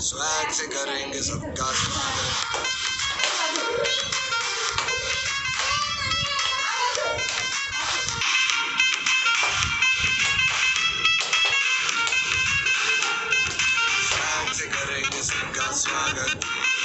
Swag से करेंगे सबका स्वागत। स्वागत।